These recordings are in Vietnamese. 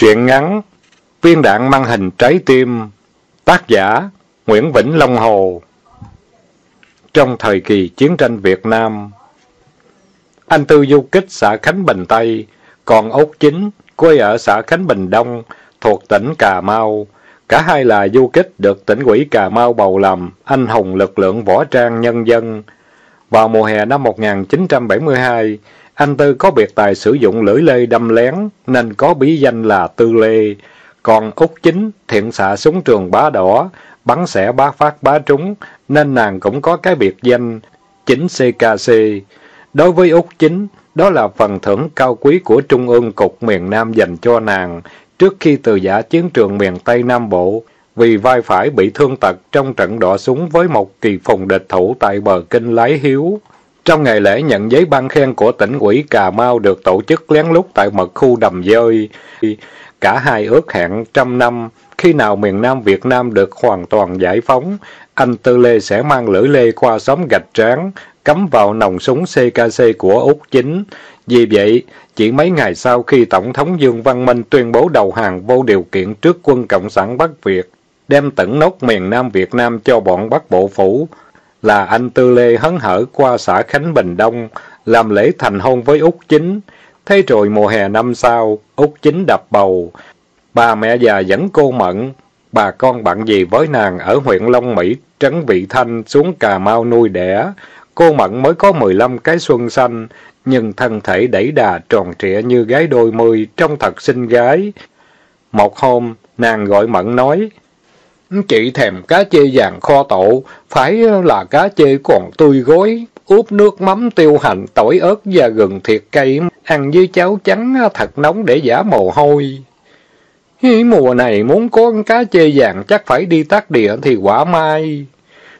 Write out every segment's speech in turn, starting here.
Truyện ngắn Viên đạn mang hình trái tim Tác giả Nguyễn Vĩnh Long Hồ Trong thời kỳ chiến tranh Việt Nam Anh Tư du kích xã Khánh Bình Tây Còn Úc Chính quê ở xã Khánh Bình Đông thuộc tỉnh Cà Mau Cả hai là du kích được tỉnh ủy Cà Mau bầu làm anh hùng lực lượng võ trang nhân dân. Vào mùa hè năm 1972, anh Tư có biệt tài sử dụng lưỡi lê đâm lén, nên có bí danh là Tư Lê. Còn Úc Chính thiện xạ súng trường bá đỏ, bắn xẻ bá phát bá trúng, nên nàng cũng có cái biệt danh Chính CKC. Đối với Úc Chính, đó là phần thưởng cao quý của Trung ương Cục miền Nam dành cho nàng, trước khi từ giả chiến trường miền Tây Nam Bộ, vì vai phải bị thương tật trong trận đọ súng với một kỳ phùng địch thủ tại bờ kinh Lái Hiếu. Trong ngày lễ nhận giấy ban khen của tỉnh ủy Cà Mau được tổ chức lén lút tại mật khu Đầm Dơi. Cả hai ước hẹn trăm năm, khi nào miền Nam Việt Nam được hoàn toàn giải phóng, anh Tư Lê sẽ mang lưỡi lê qua xóm gạch tráng, cắm vào nòng súng CKC của Úc Chính. Vì vậy, chỉ mấy ngày sau khi Tổng thống Dương Văn Minh tuyên bố đầu hàng vô điều kiện trước quân Cộng sản Bắc Việt, đem tận nốt miền Nam Việt Nam cho bọn Bắc Bộ Phủ, là anh Tư Lê hấn hở qua xã Khánh Bình Đông, làm lễ thành hôn với Úc Chính. Thế rồi mùa hè năm sau, Úc Chính đập bầu. Bà mẹ già dẫn cô Mận, bà con bạn gì với nàng ở huyện Long Mỹ, Trấn Vị Thanh xuống Cà Mau nuôi đẻ. Cô Mận mới có 15 cái xuân xanh, nhưng thân thể đẩy đà tròn trịa như gái đôi mươi, trông thật xinh gái. Một hôm, nàng gọi Mận nói, Chị thèm cá chê vàng kho tộ, phải là cá chê còn tươi gối, úp nước mắm tiêu hành, tỏi ớt và gừng thiệt cây, ăn với cháo trắng thật nóng để giả mồ hôi. Mùa này muốn có cá chê vàng chắc phải đi tắt địa thì quả mai.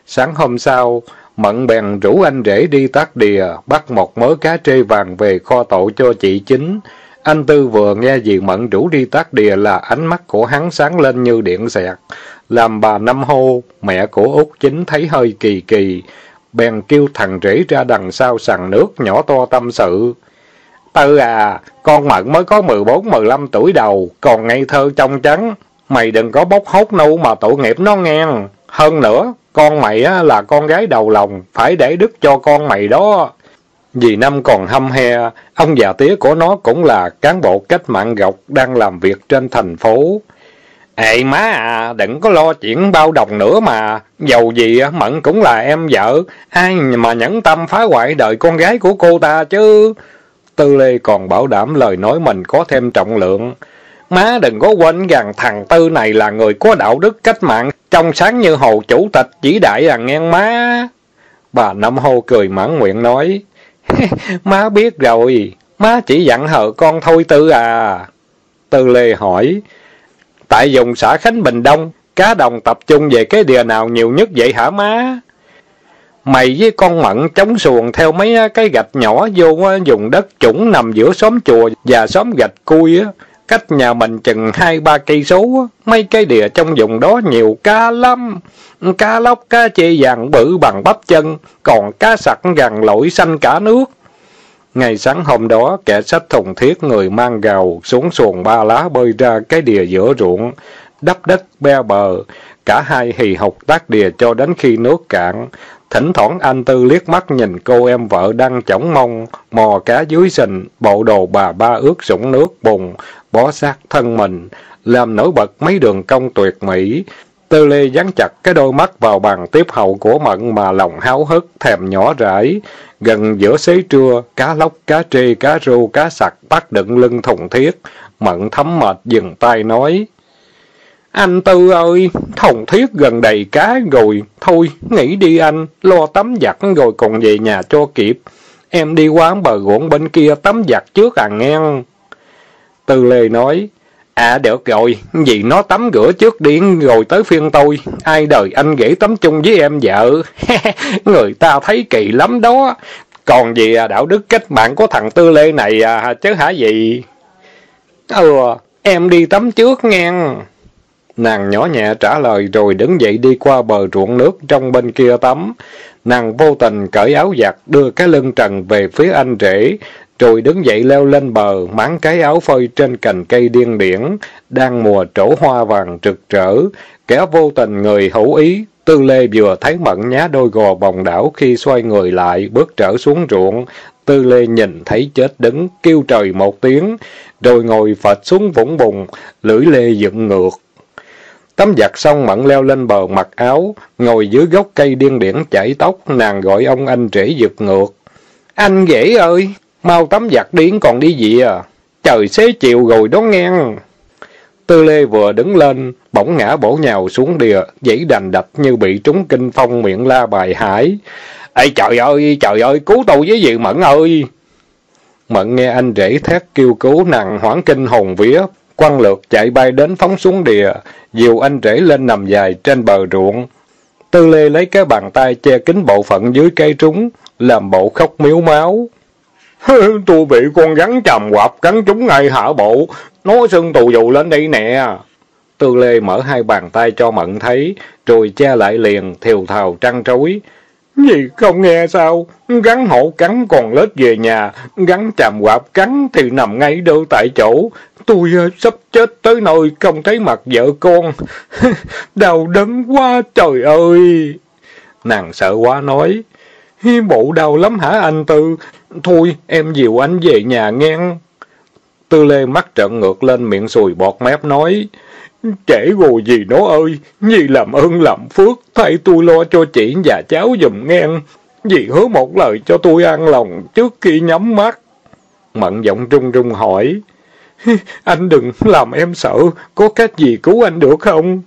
Sáng hôm sau, Mận bèn rủ anh rể đi tắt đìa, bắt một mớ cá trê vàng về kho tộ cho chị chính. Anh Tư vừa nghe dì Mận rủ đi tắt đìa là ánh mắt của hắn sáng lên như điện xẹt. Làm bà Năm hô, mẹ của Út Chính thấy hơi kỳ kỳ, bèn kêu thằng rể ra đằng sau sàn nước nhỏ to tâm sự. Tư à, con Mận mới có 14-15 tuổi đầu, còn ngây thơ trong trắng. Mày đừng có bốc hốt nâu mà tội nghiệp nó nghe. Hơn nữa, con mày á, là con gái đầu lòng, phải để đức cho con mày đó. Vì năm còn hâm he, ông già tía của nó cũng là cán bộ cách mạng gọc đang làm việc trên thành phố. Ê má à, đừng có lo chuyện bao đồng nữa mà, dầu gì Mận cũng là em vợ, ai mà nhẫn tâm phá hoại đời con gái của cô ta chứ. Tư Lê còn bảo đảm lời nói mình có thêm trọng lượng. Má đừng có quên rằng thằng Tư này là người có đạo đức cách mạng, trong sáng như hồ chủ tịch chỉ đại là nghe má. Bà Năm Hô cười mãn nguyện nói, má biết rồi, má chỉ dặn hờ con thôi Tư à. Tư Lê hỏi, tại dùng xã Khánh Bình Đông, cá đồng tập trung về cái địa nào nhiều nhất vậy hả má? Mày với con Mận chống xuồng theo mấy cái gạch nhỏ vô dùng đất trũng nằm giữa xóm chùa và xóm gạch cui á. Cách nhà mình chừng hai ba cây số, mấy cái đìa trong vùng đó nhiều cá lắm. Cá lóc, cá chê vàng bự bằng bắp chân, còn cá sặc gần lội xanh cả nước. Ngày sáng hôm đó, kẻ sách thùng thiết người mang gào xuống xuồng ba lá bơi ra cái đìa giữa ruộng, đắp đất be bờ. Cả hai hì hục tác đìa cho đến khi nước cạn. Thỉnh thoảng anh Tư liếc mắt nhìn cô em vợ đang chỏng mông, mò cá dưới sình, bộ đồ bà ba ướt sũng nước bùn, bó sát thân mình, làm nổi bật mấy đường cong tuyệt mỹ. Tư Lê dán chặt cái đôi mắt vào bàn tiếp hậu của Mận mà lòng háo hức, thèm nhỏ rãi. Gần giữa xế trưa, cá lóc, cá trê, cá rô, cá sặc bắt đựng lưng thùng thiết. Mận thấm mệt dừng tay nói. Anh Tư ơi, thùng thiết gần đầy cá rồi. Thôi, nghỉ đi anh, lo tắm giặt rồi còn về nhà cho kịp. Em đi qua bờ ruộng bên kia tắm giặt trước à ngang. Tư Lê nói, À được rồi, vì nó tắm rửa trước đi rồi tới phiên tôi. Ai đời anh ghế tắm chung với em vợ. Người ta thấy kỳ lắm đó. Còn gì à, đạo đức cách mạng của thằng Tư Lê này à, chứ hả gì? Ừ, em đi tắm trước ngang. Nàng nhỏ nhẹ trả lời rồi đứng dậy đi qua bờ ruộng nước trong bên kia tắm. Nàng vô tình cởi áo giặt đưa cái lưng trần về phía anh rể, rồi đứng dậy leo lên bờ, máng cái áo phơi trên cành cây điên điển, đang mùa trổ hoa vàng rực rỡ, kẻ vô tình người hữu ý, Tư Lê vừa thấy mận nhá đôi gò bồng đảo khi xoay người lại, bước trở xuống ruộng. Tư Lê nhìn thấy chết đứng, kêu trời một tiếng, rồi ngồi phật xuống vũng bùng, lưỡi lê dựng ngược. Tấm giặt xong mận leo lên bờ mặc áo, ngồi dưới gốc cây điên điển chảy tóc, nàng gọi ông anh rể giật ngược. Anh rể ơi, mau tấm giặt điển còn đi gì à? Trời xế chiều rồi đó ngang. Tư Lê vừa đứng lên, bỗng ngã bổ nhào xuống đìa, dãy đành đạch như bị trúng kinh phong miệng la bài hải. Ê trời ơi, trời ơi, cứu tôi với dì Mẫn ơi! Mận nghe anh rể thét kêu cứu nàng hoảng kinh hồn vía, quăng lượt chạy bay đến phóng xuống đìa, dìu anh rể lên nằm dài trên bờ ruộng. Tư Lê lấy cái bàn tay che kín bộ phận dưới cây trúng, làm bộ khóc miếu máu. tôi bị con rắn trầm quạp cắn trúng ngay hạ bộ, nó sưng tù dù lên đây nè. Tư Lê mở hai bàn tay cho Mận thấy, rồi che lại liền, thiều thào trăng trối. Gì không nghe sao? Gắn hổ cắn còn lết về nhà, gắn chàm quạp cắn thì nằm ngay đâu tại chỗ. Tôi ờ, sắp chết tới nơi không thấy mặt vợ con. Đau đớn quá trời ơi! Nàng sợ quá nói. Bộ đau lắm hả anh Tư? Thôi em dìu anh về nhà ngang. Tư Lê mắt trợn ngược lên miệng sùi bọt mép nói. Trễ rồi gì nó ơi, dì làm ơn làm phước, thay tôi lo cho chị và cháu dùm ngang. Dì hứa một lời cho tôi an lòng trước khi nhắm mắt. Mận giọng run run hỏi, anh đừng làm em sợ, có cách gì cứu anh được không?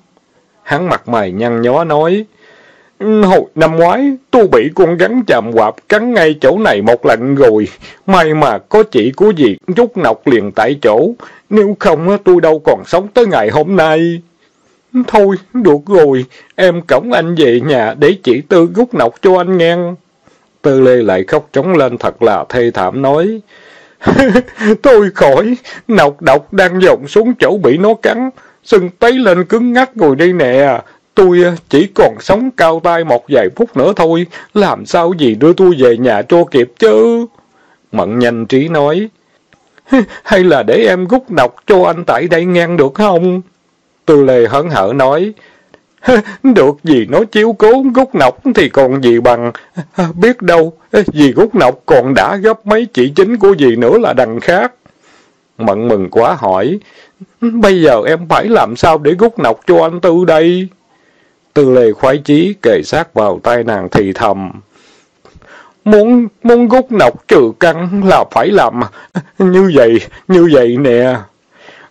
Hắn mặt mày nhăn nhó nói, Hồi năm ngoái, tôi bị con rắn chạm quạp cắn ngay chỗ này một lần rồi. May mà có chị của dì rút nọc liền tại chỗ. Nếu không, tôi đâu còn sống tới ngày hôm nay. Thôi, được rồi, em cổng anh về nhà để chị Tư rút nọc cho anh nghe. Tư Lê lại khóc trống lên thật là thê thảm nói. tôi khỏi, nọc độc đang dồn xuống chỗ bị nó cắn. Sưng tấy lên cứng ngắt rồi đây nè. Tôi à, chỉ còn sống cao tay một vài phút nữa thôi, làm sao gì đưa tôi về nhà cho kịp chứ? Mận nhanh trí nói, hay là để em gút nọc cho anh tại đây ngang được không? Tư lê hớn hở nói, được gì nó chiếu cố gút nọc thì còn gì bằng, biết đâu, vì gút nọc còn đã gấp mấy chỉ chính của gì nữa là đằng khác. Mận mừng quá hỏi, bây giờ em phải làm sao để gút nọc cho anh Tư đây? Tư lệ khoái chí kề sát vào tay nàng thì thầm. Muốn, muốn gút nọc trừ căng là phải làm như vậy, như vậy nè.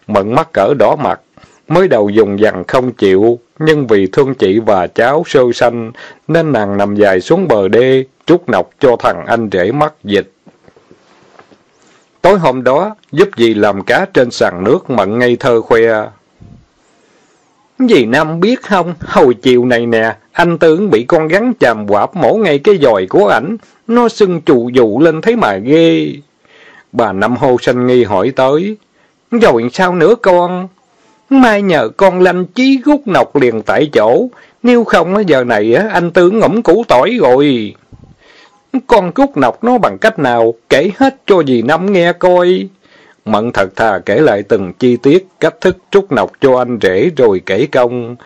Mận mắt cỡ đỏ mặt, mới đầu dùng dằn không chịu, nhưng vì thương chị và cháu sơ sanh, nên nàng nằm dài xuống bờ đê, trút nọc cho thằng anh rể mắt dịch. Tối hôm đó, giúp gì làm cá trên sàn nước mận ngây thơ khoe. Dì nam biết không, hồi chiều này nè, anh tưởng bị con gắn chàm quạp mổ ngay cái giòi của ảnh, nó sưng trụ dụ lên thấy mà ghê. Bà Năm hô sanh nghi hỏi tới, rồi sao nữa con? Mai nhờ con lanh chí rút nọc liền tại chỗ, nếu không giờ này anh tướng ngỗng củ tỏi rồi. Con rút nọc nó bằng cách nào, kể hết cho dì Năm nghe coi. Mận thật thà kể lại từng chi tiết, cách thức trúc nọc cho anh rể rồi kể công.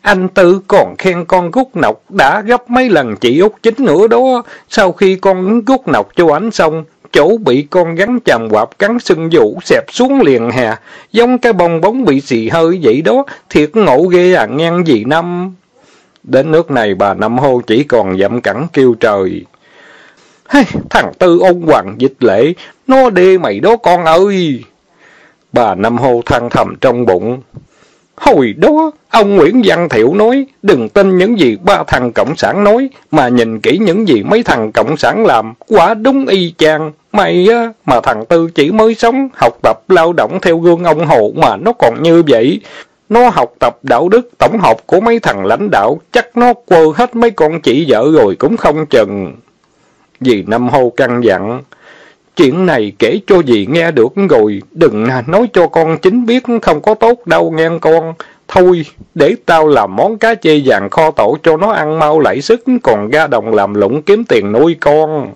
Anh Tư còn khen con gút nọc đã gấp mấy lần chị út chính nữa đó. Sau khi con gút nọc cho anh xong, chỗ bị con gắn chàm quạp cắn sưng vũ xẹp xuống liền hà. Giống cái bong bóng bị xì hơi vậy đó, thiệt ngộ ghê à ngang gì năm. Đến nước này bà Năm hô chỉ còn dậm cẳng kêu trời. Hey, thằng Tư ôn hoàng dịch lễ nó đê mày đó con ơi! Bà Năm hô than thầm trong bụng. Hồi đó, ông Nguyễn Văn Thiệu nói, đừng tin những gì ba thằng Cộng sản nói, mà nhìn kỹ những gì mấy thằng Cộng sản làm, quả đúng y chang. Mày á, mà thằng Tư chỉ mới sống, học tập, lao động theo gương ông Hồ mà nó còn như vậy. Nó học tập đạo đức tổng hợp của mấy thằng lãnh đạo, chắc nó quơ hết mấy con chị vợ rồi cũng không chừng. Vì Năm hô căng dặn. Chuyện này kể cho dì nghe được rồi, đừng nói cho con chính biết không có tốt đâu nghe con. Thôi, để tao làm món cá chê vàng kho tổ cho nó ăn mau lại sức, còn ra đồng làm lũng kiếm tiền nuôi con.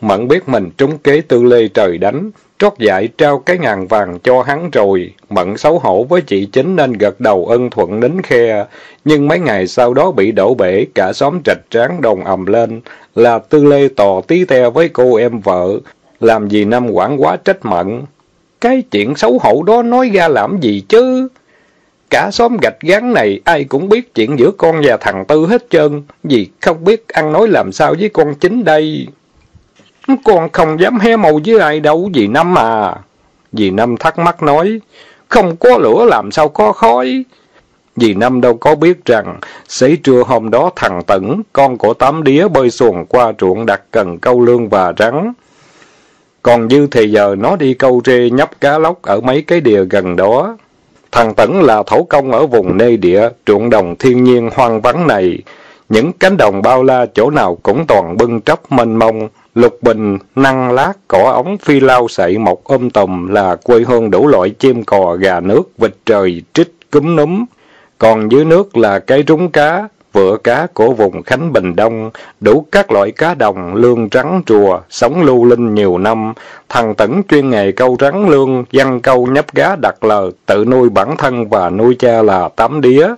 Mẫn biết mình trúng kế tư lê trời đánh, trót dại trao cái ngàn vàng cho hắn rồi. mận xấu hổ với chị chính nên gật đầu ân thuận nín khe. Nhưng mấy ngày sau đó bị đổ bể, cả xóm trạch tráng đồng ầm lên. Là tư lê tò tí te với cô em vợ. Làm gì năm quản quá trách mận. Cái chuyện xấu hổ đó nói ra làm gì chứ? Cả xóm gạch gắn này ai cũng biết chuyện giữa con và thằng Tư hết trơn, vì không biết ăn nói làm sao với con chính đây. Con không dám hé màu với ai đâu, dì Năm à. Dì Năm thắc mắc nói, không có lửa làm sao có khói. Dì Năm đâu có biết rằng, xế trưa hôm đó thằng Tẩn, con của tám đía bơi xuồng qua ruộng đặt cần câu lương và rắn. Còn dư thì giờ nó đi câu rê nhấp cá lóc ở mấy cái đìa gần đó. Thằng Tẩn là thổ công ở vùng nê địa, ruộng đồng thiên nhiên hoang vắng này. Những cánh đồng bao la chỗ nào cũng toàn bưng tróc mênh mông, lục bình, năng lát, cỏ ống, phi lao sậy mọc ôm tùm là quê hương đủ loại chim cò, gà nước, vịt trời, trích, cúm núm. Còn dưới nước là cái rúng cá, vựa cá của vùng Khánh Bình Đông, đủ các loại cá đồng, lương rắn rùa, sống lưu linh nhiều năm. Thằng Tẩn chuyên nghề câu rắn lương, văn câu nhấp gá đặt lờ, tự nuôi bản thân và nuôi cha là tám đía.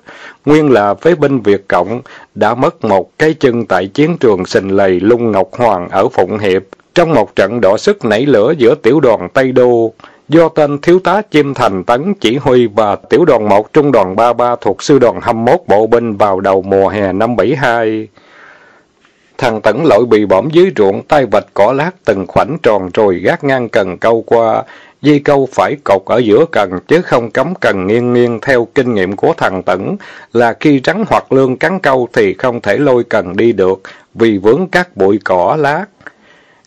Nguyên là phế binh Việt Cộng, đã mất một cái chân tại chiến trường sình lầy Lung Ngọc Hoàng ở Phụng Hiệp, trong một trận đỏ sức nảy lửa giữa tiểu đoàn Tây Đô do tên thiếu tá Chim Thành Tấn chỉ huy và tiểu đoàn 1 trung đoàn 33 thuộc sư đoàn 21 bộ binh vào đầu mùa hè năm 72. Thằng Tấn lội bị bõm dưới ruộng, tay vạch cỏ lát từng khoảnh tròn rồi gác ngang cần câu qua. Dây câu phải cột ở giữa cần, chứ không cấm cần nghiêng nghiêng theo kinh nghiệm của thằng Tấn, là khi rắn hoặc lương cắn câu thì không thể lôi cần đi được, vì vướng các bụi cỏ lát.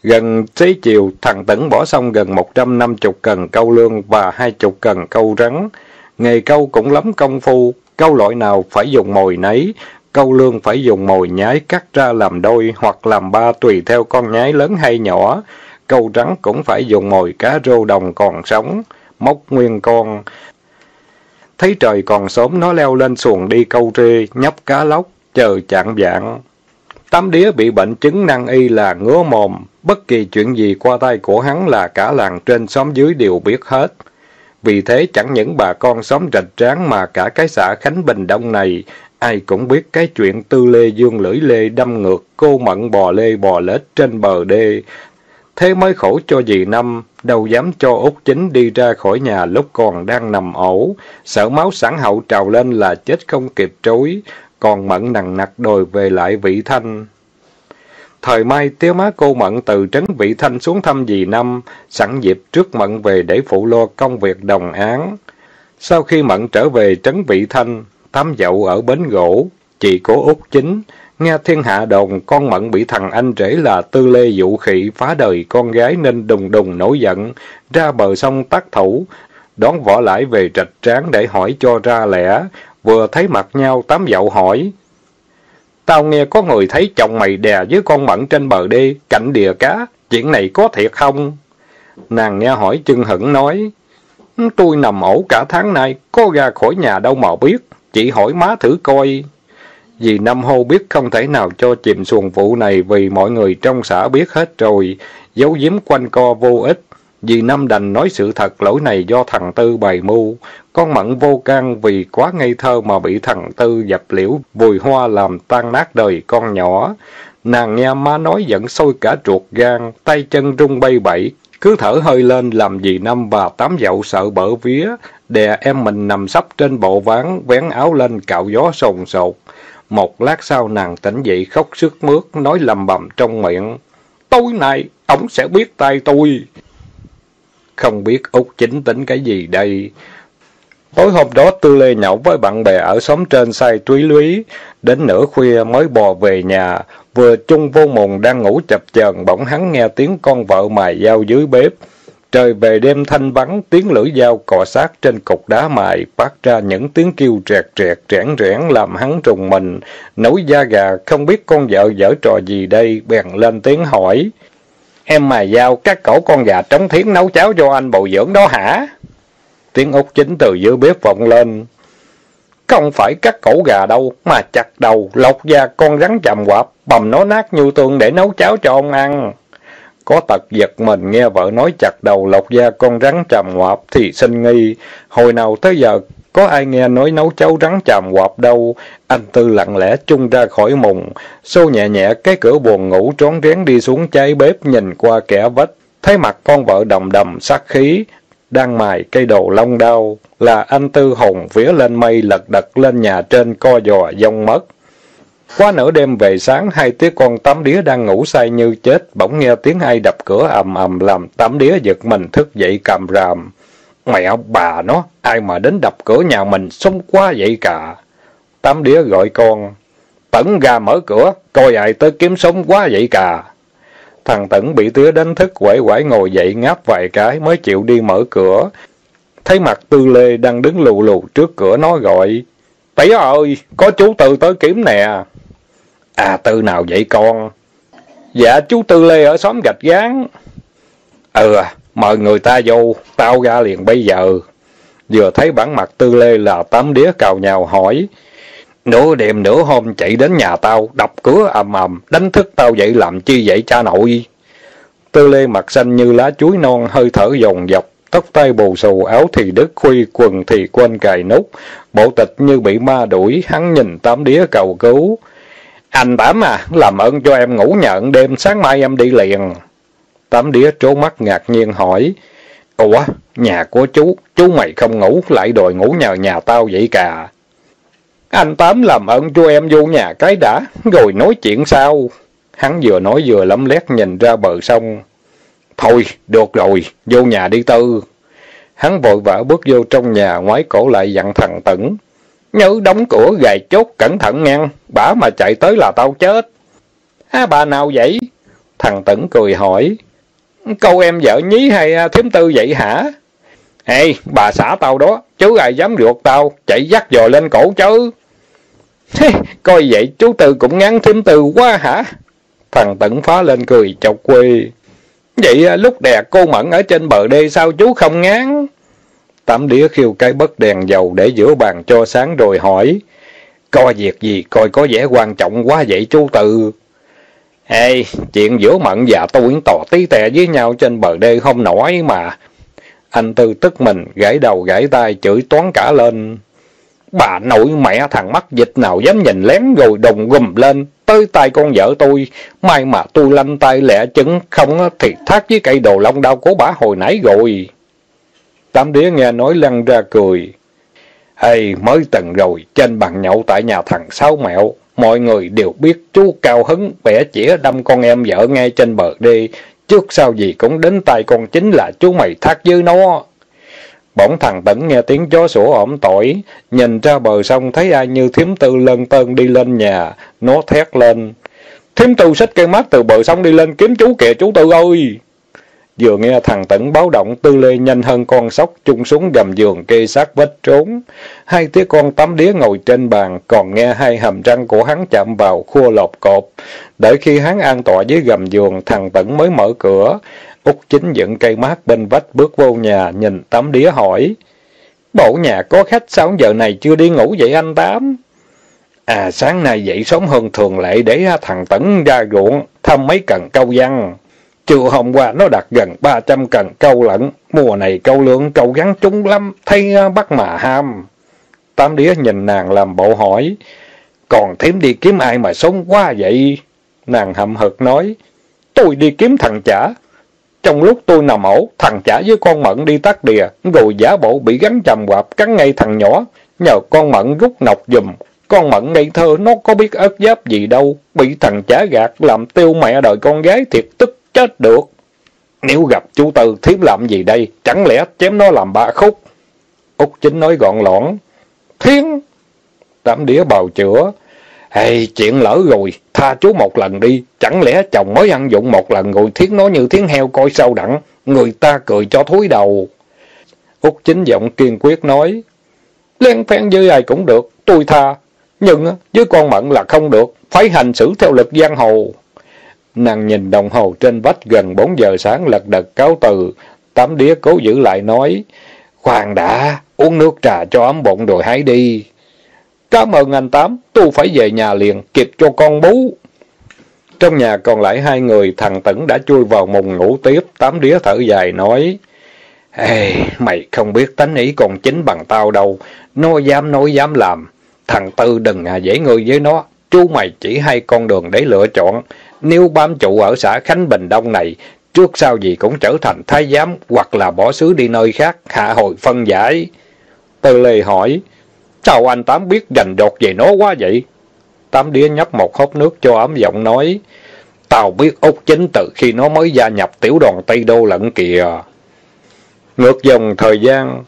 Gần xế chiều, thằng Tẩn bỏ xong gần một trăm năm chục cần câu lương và hai chục cần câu rắn. Nghề câu cũng lắm công phu, câu loại nào phải dùng mồi nấy, câu lương phải dùng mồi nhái cắt ra làm đôi hoặc làm ba tùy theo con nhái lớn hay nhỏ. Câu rắn cũng phải dùng mồi cá rô đồng còn sống, móc nguyên con. Thấy trời còn sớm nó leo lên xuồng đi câu rê, nhấp cá lóc, chờ chạng vạng. Tám đĩa bị bệnh chứng năng y là ngứa mồm, bất kỳ chuyện gì qua tay của hắn là cả làng trên xóm dưới đều biết hết. Vì thế chẳng những bà con xóm rạch tráng mà cả cái xã Khánh Bình Đông này, ai cũng biết cái chuyện tư lê dương lưỡi lê đâm ngược cô mận bò lê bò lết trên bờ đê. Thế mới khổ cho dì Năm, đâu dám cho út Chính đi ra khỏi nhà lúc còn đang nằm ổ, sợ máu sẵn hậu trào lên là chết không kịp trối, còn Mận nặng nặc đòi về lại Vị Thanh. Thời mai, tiếu má cô Mận từ trấn Vị Thanh xuống thăm dì Năm, sẵn dịp trước Mận về để phụ lo công việc đồng án. Sau khi Mận trở về trấn Vị Thanh, tám dậu ở bến gỗ, chị cố Út Chính, nghe thiên hạ đồn con Mận bị thằng anh rể là Tư Lê dụ khị phá đời con gái nên đùng đùng nổi giận, ra bờ sông tác thủ, đón võ lãi về trạch tráng để hỏi cho ra lẽ, Vừa thấy mặt nhau, tám dậu hỏi. Tao nghe có người thấy chồng mày đè với con mận trên bờ đê, cạnh đìa cá. Chuyện này có thiệt không? Nàng nghe hỏi chân hững nói. Tôi nằm ổ cả tháng nay, có ra khỏi nhà đâu mà biết. Chị hỏi má thử coi. Vì năm hô biết không thể nào cho chìm xuồng vụ này vì mọi người trong xã biết hết rồi. Giấu giếm quanh co vô ích. Vì năm đành nói sự thật lỗi này do thằng Tư bày mưu. Con mận vô can vì quá ngây thơ mà bị thằng Tư dập liễu vùi hoa làm tan nát đời con nhỏ. Nàng nghe má nói giận sôi cả ruột gan, tay chân rung bay bẩy, cứ thở hơi lên làm gì năm và tám dậu sợ bở vía, đè em mình nằm sắp trên bộ ván, vén áo lên cạo gió sồn sột. Một lát sau nàng tỉnh dậy khóc sức mướt, nói lầm bầm trong miệng. Tối nay, ổng sẽ biết tay tôi. Không biết Út chính tính cái gì đây? Tối hôm đó Tư Lê nhậu với bạn bè ở xóm trên say túy lúy, đến nửa khuya mới bò về nhà, vừa chung vô mùng đang ngủ chập chờn bỗng hắn nghe tiếng con vợ mài dao dưới bếp. Trời về đêm thanh vắng, tiếng lưỡi dao cọ sát trên cục đá mài, phát ra những tiếng kêu trẹt trẹt, rẽn rẽn làm hắn trùng mình. Nổi da gà, không biết con vợ dở trò gì đây, bèn lên tiếng hỏi. Em mà giao các cổ con gà trống thiến nấu cháo cho anh bồi dưỡng đó hả? Tiếng út chính từ dưới bếp vọng lên. Không phải cắt cổ gà đâu, mà chặt đầu, lột da con rắn chầm quạp, bầm nó nát như tương để nấu cháo cho ông ăn. có tật giật mình nghe vợ nói chặt đầu lột da con rắn chầm quạp thì sinh nghi. Hồi nào tới giờ có ai nghe nói nấu cháo rắn chàm quạp đâu. Anh Tư lặng lẽ chung ra khỏi mùng, xô nhẹ nhẹ cái cửa buồn ngủ trốn rén đi xuống cháy bếp nhìn qua kẻ vách. Thấy mặt con vợ đầm đầm sát khí, đang mài cây đầu long đao, là anh Tư hồng vía lên mây lật đật lên nhà trên co giò dông mất. Qua nửa đêm về sáng, hai tiếng con tắm đĩa đang ngủ say như chết, bỗng nghe tiếng ai đập cửa ầm ầm làm tắm đĩa giật mình thức dậy cầm ràm. Mẹ bà nó, ai mà đến đập cửa nhà mình sống quá vậy cả. Tám đĩa gọi con, Tẩn ra mở cửa, coi ai tới kiếm sống quá vậy cả. Thằng Tẩn bị tía đánh thức quẩy quẩy ngồi dậy ngáp vài cái mới chịu đi mở cửa. Thấy mặt Tư Lê đang đứng lù lù trước cửa nói gọi, Tía ơi, có chú Tư tới kiếm nè. À Tư nào vậy con? Dạ chú Tư Lê ở xóm gạch gán. Ừ, à, mời người ta vô, tao ra liền bây giờ. Vừa thấy bản mặt Tư Lê là tám đĩa cào nhào hỏi. Nửa đêm nửa hôm chạy đến nhà tao, đập cửa ầm ầm, đánh thức tao dậy làm chi vậy cha nội? Tư Lê mặt xanh như lá chuối non, hơi thở dồn dập, tóc tay bù xù, áo thì đứt khuy, quần thì quên cài nút, bộ tịch như bị ma đuổi, hắn nhìn tám đĩa cầu cứu. Anh Tám à, làm ơn cho em ngủ nhận đêm, sáng mai em đi liền. Tám đĩa trố mắt ngạc nhiên hỏi, Ủa, nhà của chú, chú mày không ngủ, lại đòi ngủ nhờ nhà tao vậy cả. Anh Tám làm ơn cho em vô nhà cái đã, rồi nói chuyện sau. Hắn vừa nói vừa lấm lét nhìn ra bờ sông. Thôi, được rồi, vô nhà đi tư. Hắn vội vã bước vô trong nhà, ngoái cổ lại dặn thằng Tẩn. Nhớ đóng cửa gài chốt cẩn thận ngang, bả mà chạy tới là tao chết. À bà nào vậy? Thằng Tẩn cười hỏi. Câu em vợ nhí hay à, thím tư vậy hả? Ê, bà xã tao đó, chứ ai dám ruột tao, chạy dắt dò lên cổ chứ. Coi vậy chú Tư cũng ngắn thêm từ quá hả? Thằng Tẩn phá lên cười chọc quê. Vậy à, lúc đè cô Mẫn ở trên bờ đê sao chú không ngán? Tám đĩa khiêu cái bất đèn dầu để giữa bàn cho sáng rồi hỏi. Coi việc gì, coi có vẻ quan trọng quá vậy chú Tư. Ê, chuyện giữa Mận và tôi tỏ tí tè với nhau trên bờ đê không nổi mà. Anh Tư tức mình, gãy đầu gãy tay, chửi toán cả lên. Bà nội mẹ thằng mắt dịch nào dám nhìn lén rồi đồng gùm lên, tới tay con vợ tôi. May mà tôi lanh tay lẹ chân, không thì thác với cây đồ long đao của bà hồi nãy rồi. Tám đĩa nghe nói lăn ra cười. Ê, mới từng rồi, trên bàn nhậu tại nhà thằng Sáu Mẹo, mọi người đều biết chú cao hứng, bẻ chĩa đâm con em vợ ngay trên bờ đê, trước sau gì cũng đến tay con chính là chú mày thác với nó. Bỗng thằng tỉnh nghe tiếng chó sủa ổm tỏi, nhìn ra bờ sông thấy ai như thiếm tư lân tân đi lên nhà, nó thét lên. Thiếm tư xách cây mát từ bờ sông đi lên kiếm chú kìa chú tư ơi! Vừa nghe thằng tỉnh báo động tư lê nhanh hơn con sóc chung xuống gầm giường kê sát vết trốn. Hai tiếng con tắm đĩa ngồi trên bàn, còn nghe hai hàm răng của hắn chạm vào khua lột cột. Đợi khi hắn an tọa dưới gầm giường, thằng tỉnh mới mở cửa. Út chính dựng cây mát bên vách bước vô nhà, nhìn tấm đĩa hỏi. Bộ nhà có khách sao giờ này chưa đi ngủ vậy anh Tám? À sáng nay dậy sớm hơn thường lệ để thằng Tấn ra ruộng, thăm mấy cần câu văn. chiều hôm qua nó đặt gần 300 cần câu lận, mùa này câu lượng câu gắn trúng lắm, thấy à, bắt mà ham. Tám đĩa nhìn nàng làm bộ hỏi, còn thím đi kiếm ai mà sống quá vậy? Nàng hậm hực nói, tôi đi kiếm thằng chả. Trong lúc tôi nằm ổ, thằng chả với con mận đi tắt đìa, rồi giả bộ bị gắn trầm quạp cắn ngay thằng nhỏ, nhờ con mận rút nọc dùm. Con mận ngây thơ nó có biết ớt giáp gì đâu, bị thằng chả gạt làm tiêu mẹ đời con gái thiệt tức chết được. Nếu gặp chú Tư, thiếp làm gì đây? Chẳng lẽ chém nó làm ba khúc? Úc Chính nói gọn lõn. Thiên! Tám đĩa bào chữa. Hey, chuyện lỡ rồi, tha chú một lần đi. Chẳng lẽ chồng mới ăn dụng một lần rồi thiết nó như tiếng heo coi sâu đặng. Người ta cười cho thối đầu. Úc Chính giọng kiên quyết nói. Len phen với ai cũng được, tôi tha. Nhưng với con mận là không được, phải hành xử theo lực giang hồ. Nàng nhìn đồng hồ trên vách gần bốn giờ sáng lật đật cáo từ. Tám đĩa cố giữ lại nói. Khoan đã, uống nước trà cho ấm bụng rồi hãy đi. Cảm ơn anh Tám, tôi phải về nhà liền, kịp cho con bú. Trong nhà còn lại hai người, thằng Tẩn đã chui vào mùng ngủ tiếp, tám đĩa thở dài nói, Ê, mày không biết tánh ý còn chính bằng tao đâu, nó dám nói dám làm. Thằng Tư đừng à dễ người với nó, chú mày chỉ hai con đường để lựa chọn. Nếu bám trụ ở xã Khánh Bình Đông này, trước sau gì cũng trở thành thái giám hoặc là bỏ xứ đi nơi khác, hạ hội phân giải. Tư Lê hỏi, sao anh Tám biết rành đột về nó quá vậy? Tám đĩa nhấp một hốc nước cho ấm giọng nói, tao biết Úc chính từ khi nó mới gia nhập tiểu đoàn Tây Đô lận kìa. Ngược dòng thời gian,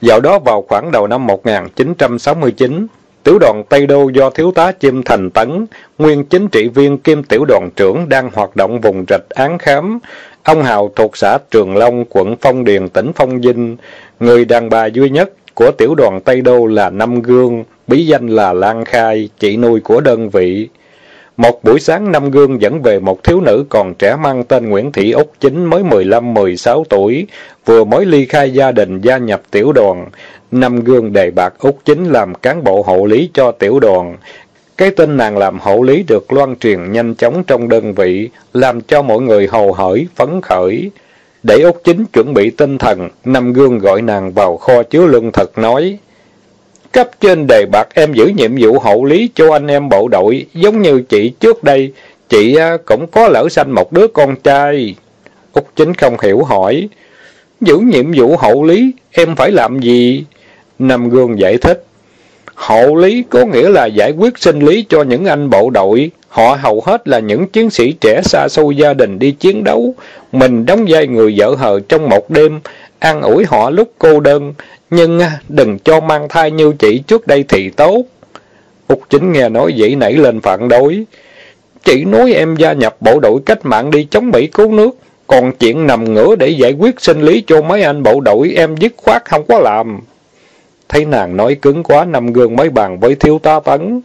dạo đó vào khoảng đầu năm 1969, tiểu đoàn Tây Đô do thiếu tá Chim Thành Tấn, nguyên chính trị viên kiêm tiểu đoàn trưởng đang hoạt động vùng rạch án khám. Ông Hào thuộc xã Trường Long, quận Phong Điền, tỉnh Phong Vinh. Người đàn bà duy nhất của tiểu đoàn Tây Đô là Năm Gương, bí danh là Lan Khai, chị nuôi của đơn vị. Một buổi sáng Năm Gương dẫn về một thiếu nữ còn trẻ mang tên Nguyễn Thị Úc Chính mới 15-16 tuổi, vừa mới ly khai gia đình gia nhập tiểu đoàn. Năm Gương đề bạc Úc Chính làm cán bộ hộ lý cho tiểu đoàn. Cái tin nàng làm hộ lý được loan truyền nhanh chóng trong đơn vị, làm cho mọi người hồ hởi, phấn khởi. Để Úc Chính chuẩn bị tinh thần, Năm Gương gọi nàng vào kho chứa lương thực nói, Cấp trên đề bạc em giữ nhiệm vụ hậu lý cho anh em bộ đội, giống như chị trước đây, chị à, cũng có lỡ sanh một đứa con trai. Úc Chính không hiểu hỏi, giữ nhiệm vụ hậu lý, em phải làm gì? Nam Gương giải thích, hậu lý có nghĩa là giải quyết sinh lý cho những anh bộ đội, họ hầu hết là những chiến sĩ trẻ xa xôi gia đình đi chiến đấu, mình đóng vai người vợ hờ trong một đêm, an ủi họ lúc cô đơn, nhưng à, đừng cho mang thai như chị trước đây thì tốt. Úc Chính nghe nói vậy nảy lên phản đối. Chị nói em gia nhập bộ đội cách mạng đi chống Mỹ cứu nước, còn chuyện nằm ngửa để giải quyết sinh lý cho mấy anh bộ đội em dứt khoát không có làm. Thấy nàng nói cứng quá, nằm gương mới bàn với thiếu tá tấn.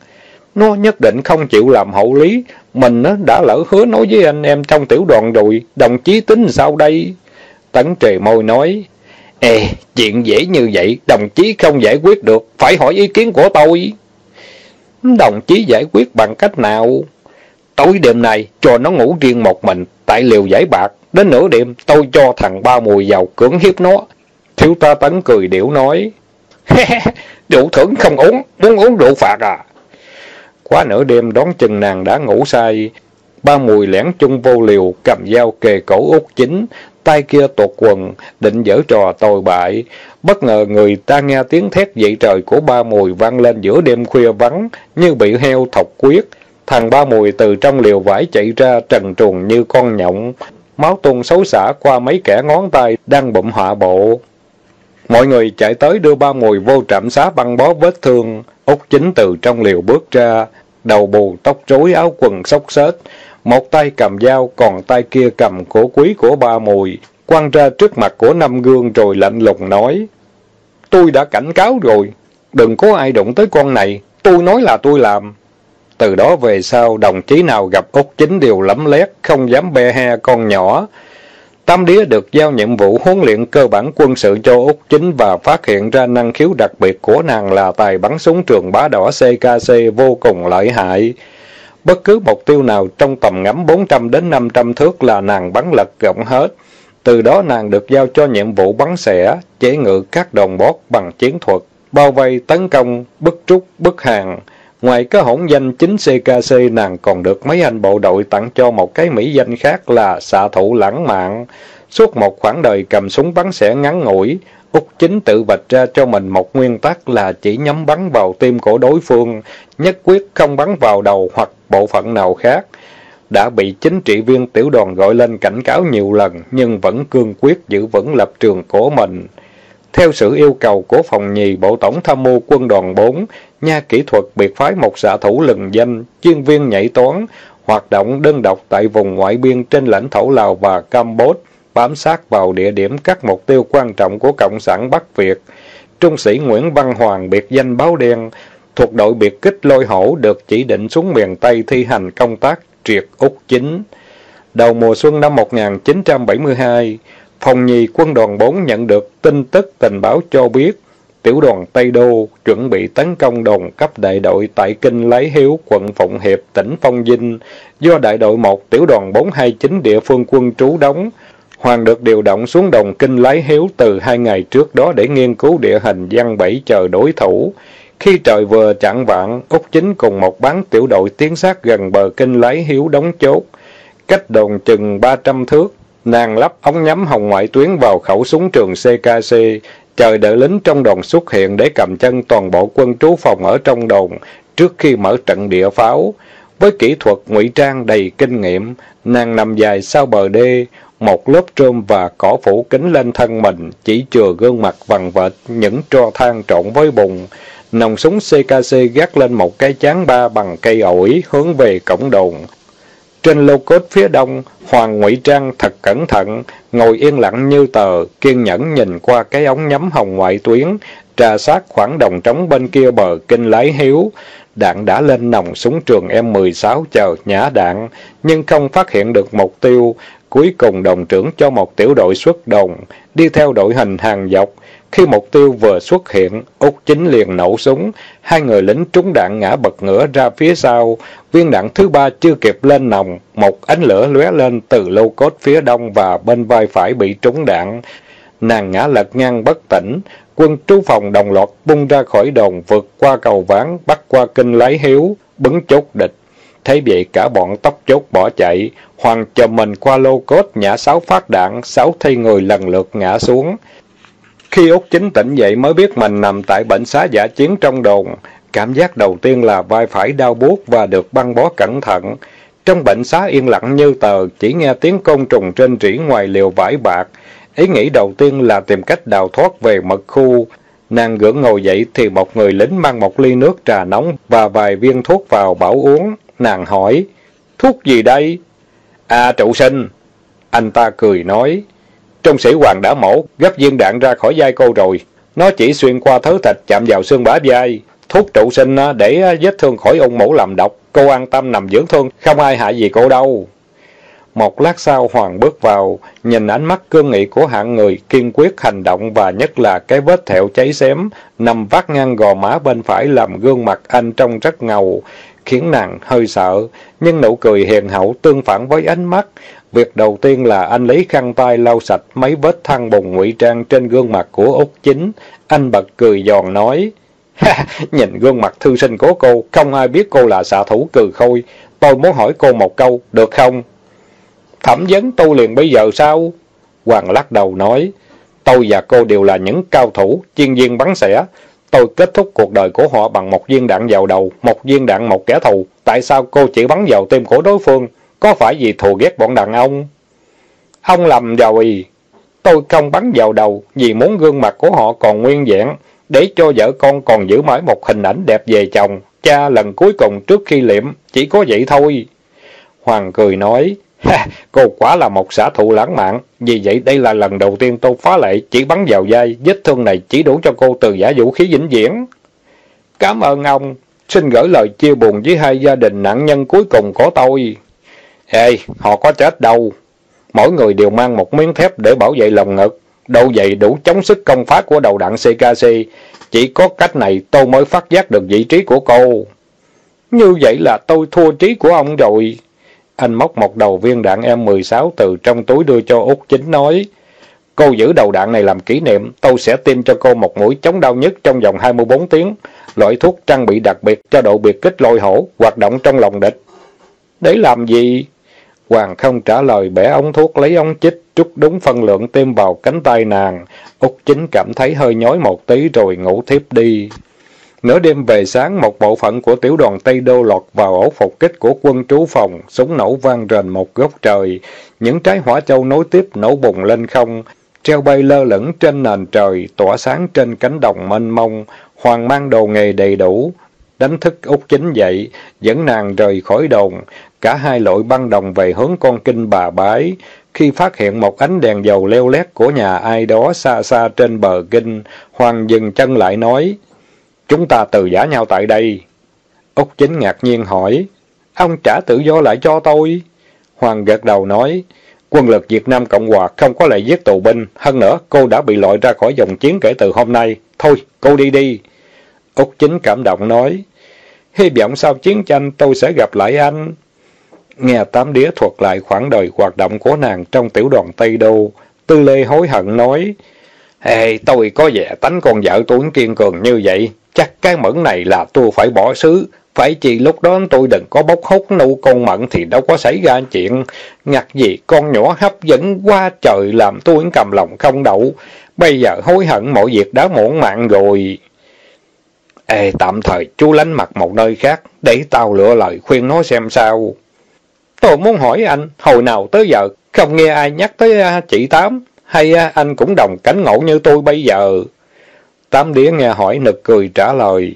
Nó nhất định không chịu làm hậu lý, mình đã lỡ hứa nói với anh em trong tiểu đoàn rồi, đồng chí tính sao đây? Tấn trề môi nói, Ê, chuyện dễ như vậy, đồng chí không giải quyết được, phải hỏi ý kiến của tôi. Đồng chí giải quyết bằng cách nào? Tối đêm này, cho nó ngủ riêng một mình, tại liều giải bạc. Đến nửa đêm, tôi cho thằng ba mùi vào cưỡng hiếp nó. Thiếu ta tấn cười điểu nói, rượu thưởng không uống, muốn uống rượu phạt à? Quá nửa đêm đón chừng nàng đã ngủ say, ba mùi lẻn chung vô liều, cầm dao kề cổ út chính, tay kia tuột quần, định dở trò tồi bại. Bất ngờ người ta nghe tiếng thét dậy trời của ba mùi vang lên giữa đêm khuya vắng, như bị heo thọc quyết. Thằng ba mùi từ trong liều vải chạy ra trần truồng như con nhộng, máu tuôn xấu xả qua mấy kẻ ngón tay đang bụng họa bộ. Mọi người chạy tới đưa ba mùi vô trạm xá băng bó vết thương. Úc chính từ trong liều bước ra, đầu bù tóc rối áo quần xốc xếch, một tay cầm dao, còn tay kia cầm cổ quý của ba mùi, quăng ra trước mặt của năm gương rồi lạnh lùng nói. Tôi đã cảnh cáo rồi, đừng có ai đụng tới con này, tôi nói là tôi làm. Từ đó về sau, đồng chí nào gặp Úc Chính đều lấm lét, không dám bê he con nhỏ. Tam đĩa được giao nhiệm vụ huấn luyện cơ bản quân sự cho Úc Chính và phát hiện ra năng khiếu đặc biệt của nàng là tài bắn súng trường bá đỏ CKC vô cùng lợi hại. Bất cứ mục tiêu nào trong tầm ngắm 400 đến 500 thước là nàng bắn lật gọng hết. Từ đó nàng được giao cho nhiệm vụ bắn xẻ, chế ngự các đồng bót bằng chiến thuật, bao vây tấn công, bức trúc, bức hàng. Ngoài cái hỗn danh chính CKC, nàng còn được mấy anh bộ đội tặng cho một cái mỹ danh khác là xạ thủ lãng mạn. Suốt một khoảng đời cầm súng bắn sẽ ngắn ngủi, Úc chính tự vạch ra cho mình một nguyên tắc là chỉ nhắm bắn vào tim của đối phương, nhất quyết không bắn vào đầu hoặc bộ phận nào khác. Đã bị chính trị viên tiểu đoàn gọi lên cảnh cáo nhiều lần, nhưng vẫn cương quyết giữ vững lập trường của mình. Theo sự yêu cầu của phòng nhì Bộ Tổng Tham mưu quân đoàn 4, nha kỹ thuật biệt phái một xạ thủ lừng danh, chuyên viên nhảy toán, hoạt động đơn độc tại vùng ngoại biên trên lãnh thổ Lào và Campuchia, bám sát vào địa điểm các mục tiêu quan trọng của Cộng sản Bắc Việt. Trung sĩ Nguyễn Văn Hoàng biệt danh Báo Đen, thuộc đội biệt kích lôi hổ được chỉ định xuống miền Tây thi hành công tác triệt Úc Chính. Đầu mùa xuân năm 1972, Phòng nhì quân đoàn 4 nhận được tin tức tình báo cho biết tiểu đoàn Tây Đô chuẩn bị tấn công đồn cấp đại đội tại Kinh Lấy Hiếu, quận Phụng Hiệp, tỉnh Phong Vinh, do đại đội 1 tiểu đoàn 429 địa phương quân trú đóng. Hoàng được điều động xuống đồng Kinh Lấy Hiếu từ hai ngày trước đó để nghiên cứu địa hình văn bẫy chờ đối thủ. Khi trời vừa chạng vạn, Úc Chính cùng một bán tiểu đội tiến sát gần bờ Kinh Lấy Hiếu đóng chốt. Cách đồn chừng 300 thước, nàng lắp ống nhắm hồng ngoại tuyến vào khẩu súng trường CKC, chờ đợi lính trong đồn xuất hiện để cầm chân toàn bộ quân trú phòng ở trong đồn trước khi mở trận địa pháo. Với kỹ thuật ngụy trang đầy kinh nghiệm, nàng nằm dài sau bờ đê, một lớp trôm và cỏ phủ kính lên thân mình, chỉ chừa gương mặt vằn vệt những tro than trộn với bùn. Nòng súng CKC gác lên một cái chán ba bằng cây ổi hướng về cổng đồn. Trên lô cốt phía đông, Hoàng ngụy Trang thật cẩn thận, ngồi yên lặng như tờ, kiên nhẫn nhìn qua cái ống nhắm hồng ngoại tuyến, trà sát khoảng đồng trống bên kia bờ kinh lái hiếu. Đạn đã lên nòng súng trường M16 chờ nhả đạn, nhưng không phát hiện được mục tiêu. Cuối cùng đồng trưởng cho một tiểu đội xuất đồng, đi theo đội hình hàng dọc, khi mục tiêu vừa xuất hiện, Úc Chính liền nổ súng, hai người lính trúng đạn ngã bật ngửa ra phía sau. Viên đạn thứ ba chưa kịp lên nòng, một ánh lửa lóe lên từ lô cốt phía đông và bên vai phải bị trúng đạn. Nàng ngã lật ngang bất tỉnh, quân trú phòng đồng loạt bung ra khỏi đồn vượt qua cầu ván, bắt qua kinh lấy hiếu, bứng chốt địch. Thấy vậy cả bọn tóc chốt bỏ chạy, hoàng chờ mình qua lô cốt nhả sáu phát đạn, sáu thi người lần lượt ngã xuống. Khi Úc chính tỉnh dậy mới biết mình nằm tại bệnh xá giả chiến trong đồn. Cảm giác đầu tiên là vai phải đau buốt và được băng bó cẩn thận. Trong bệnh xá yên lặng như tờ, chỉ nghe tiếng côn trùng trên rỉ ngoài liều vải bạc. Ý nghĩ đầu tiên là tìm cách đào thoát về mật khu. Nàng gượng ngồi dậy thì một người lính mang một ly nước trà nóng và vài viên thuốc vào bảo uống. Nàng hỏi, thuốc gì đây? À trụ sinh. Anh ta cười nói, Trung sĩ Hoàng đã mổ, gấp viên đạn ra khỏi vai cô rồi. Nó chỉ xuyên qua thớ thịt chạm vào xương bả vai. Thuốc trụ sinh để vết thương khỏi ung mổ làm độc. Cô an tâm nằm dưỡng thương, không ai hại gì cô đâu. Một lát sau Hoàng bước vào, nhìn ánh mắt cương nghị của hạng người, kiên quyết hành động và nhất là cái vết thẹo cháy xém, nằm vắt ngang gò má bên phải làm gương mặt anh trông rất ngầu, khiến nàng hơi sợ, nhưng nụ cười hiền hậu tương phản với ánh mắt, Việc đầu tiên là anh lấy khăn tay lau sạch mấy vết thăng bùng ngụy trang trên gương mặt của Úc Chính. Anh bật cười giòn nói, ha, nhìn gương mặt thư sinh của cô, không ai biết cô là xạ thủ cừ khôi. Tôi muốn hỏi cô một câu, được không? Thẩm vấn tôi liền bây giờ sao? Hoàng lắc đầu nói, tôi và cô đều là những cao thủ, chuyên viên bắn xẻ. Tôi kết thúc cuộc đời của họ bằng một viên đạn vào đầu, một viên đạn một kẻ thù. Tại sao cô chỉ bắn vào tim của đối phương? Có phải vì thù ghét bọn đàn ông? Ông lầm rồi. Tôi không bắn vào đầu vì muốn gương mặt của họ còn nguyên vẹn, để cho vợ con còn giữ mãi một hình ảnh đẹp về chồng. Cha lần cuối cùng trước khi liệm, chỉ có vậy thôi. Hoàng cười nói, ha, cô quả là một xã thụ lãng mạn, vì vậy đây là lần đầu tiên tôi phá lệ chỉ bắn vào vai, vết thương này chỉ đủ cho cô từ giả vũ khí vĩnh viễn. Cảm ơn ông, xin gửi lời chia buồn với hai gia đình nạn nhân cuối cùng của tôi. Ê, họ có chết đâu. Mỗi người đều mang một miếng thép để bảo vệ lòng ngực. Đâu vậy đủ chống sức công phá của đầu đạn CKC. Chỉ có cách này tôi mới phát giác được vị trí của cô. Như vậy là tôi thua trí của ông rồi. Anh móc một đầu viên đạn M16 từ trong túi đưa cho Út Chính nói. Cô giữ đầu đạn này làm kỷ niệm, tôi sẽ tiêm cho cô một mũi chống đau nhất trong vòng 24 tiếng. Loại thuốc trang bị đặc biệt cho độ biệt kích lôi hổ, hoạt động trong lòng địch. Để làm gì? Hoàng không trả lời bẻ ống thuốc lấy ống chích, trút đúng phân lượng tiêm vào cánh tay nàng. Úc chính cảm thấy hơi nhói một tí rồi ngủ thiếp đi. Nửa đêm về sáng, một bộ phận của tiểu đoàn Tây Đô lọt vào ổ phục kích của quân trú phòng, súng nổ vang rền một góc trời. Những trái hỏa châu nối tiếp nổ bùng lên không, treo bay lơ lửng trên nền trời, tỏa sáng trên cánh đồng mênh mông. Hoàng mang đồ nghề đầy đủ, đánh thức Úc chính dậy, dẫn nàng rời khỏi đồn. Cả hai lội băng đồng về hướng con kinh bà bái. Khi phát hiện một ánh đèn dầu leo lét của nhà ai đó xa xa trên bờ kinh, Hoàng dừng chân lại nói, Chúng ta từ giả nhau tại đây. Úc Chính ngạc nhiên hỏi, Ông trả tự do lại cho tôi. Hoàng gật đầu nói, Quân lực Việt Nam Cộng Hòa không có lại giết tù binh, hơn nữa cô đã bị loại ra khỏi dòng chiến kể từ hôm nay. Thôi, cô đi đi. Úc Chính cảm động nói, hy vọng sau chiến tranh tôi sẽ gặp lại anh. Nghe tám đĩa thuật lại khoảng đời hoạt động của nàng trong tiểu đoàn Tây Đô, Tư Lê hối hận nói, Ê, tôi có vẻ tánh con vợ tôi kiên cường như vậy, chắc cái mẫn này là tôi phải bỏ xứ. Phải chỉ lúc đó tôi đừng có bốc hút nụ con mận thì đâu có xảy ra chuyện. Ngặt gì con nhỏ hấp dẫn qua trời làm tôi cầm lòng không đậu. Bây giờ hối hận mọi việc đã muộn màng rồi. Ê, tạm thời chú lánh mặt một nơi khác, để tao lựa lời khuyên nó xem sao. Tôi muốn hỏi anh, hồi nào tới giờ, không nghe ai nhắc tới à, chị Tám, hay à, anh cũng đồng cánh ngộ như tôi bây giờ? Tám đĩa nghe hỏi nực cười trả lời.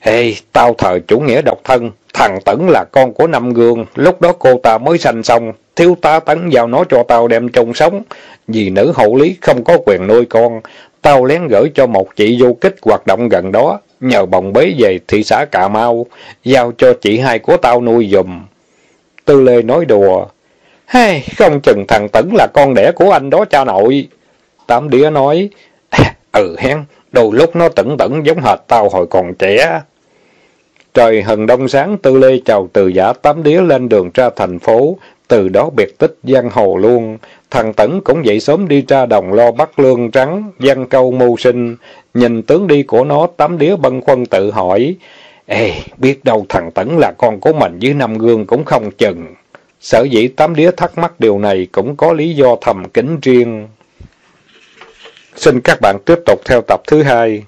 Ê, tao thờ chủ nghĩa độc thân, thằng Tẩn là con của Năm Gương, lúc đó cô ta mới sanh xong, thiếu tá Tấn giao nó cho tao đem chung sống. Vì nữ hậu lý không có quyền nuôi con, tao lén gửi cho một chị du kích hoạt động gần đó, nhờ bồng bế về thị xã Cà Mau, giao cho chị hai của tao nuôi dùm. Tư Lê nói đùa, hey, không chừng thằng Tấn là con đẻ của anh đó cha nội. Tám đĩa nói, ừ hen, đôi lúc nó tẩn tẩn giống hệt tao hồi còn trẻ. Trời hừng đông sáng, Tư Lê chào từ giả tám đĩa lên đường ra thành phố, từ đó biệt tích giang hồ luôn. Thằng Tẩn cũng dậy sớm đi ra đồng lo bắt lương trắng, văn câu mưu sinh. Nhìn tướng đi của nó, tám đĩa bân khuân tự hỏi. Ê, biết đâu thằng tấn là con của mình với năm gương cũng không chừng. Sở dĩ tám đĩa thắc mắc điều này cũng có lý do thầm kính riêng. Xin các bạn tiếp tục theo tập thứ hai.